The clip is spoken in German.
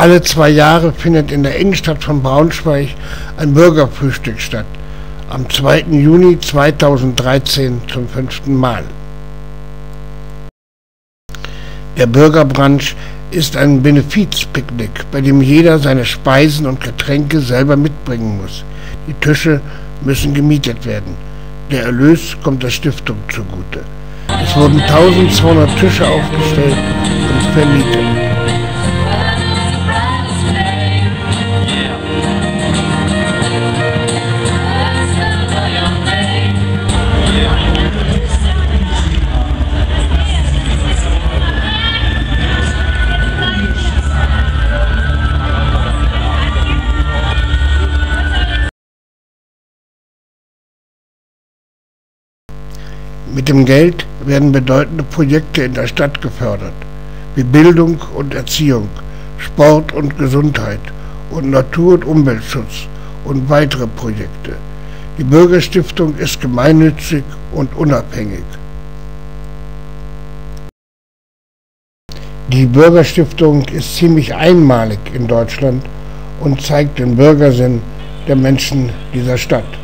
Alle zwei Jahre findet in der Innenstadt von Braunschweig ein Bürgerfrühstück statt. Am 2. Juni 2013 zum fünften Mal. Der Bürgerbranch ist ein Benefizpicknick, bei dem jeder seine Speisen und Getränke selber mitbringen muss. Die Tische müssen gemietet werden. Der Erlös kommt der Stiftung zugute. Es wurden 1200 Tische aufgestellt und vermietet. Mit dem Geld werden bedeutende Projekte in der Stadt gefördert, wie Bildung und Erziehung, Sport und Gesundheit und Natur- und Umweltschutz und weitere Projekte. Die Bürgerstiftung ist gemeinnützig und unabhängig. Die Bürgerstiftung ist ziemlich einmalig in Deutschland und zeigt den Bürgersinn der Menschen dieser Stadt.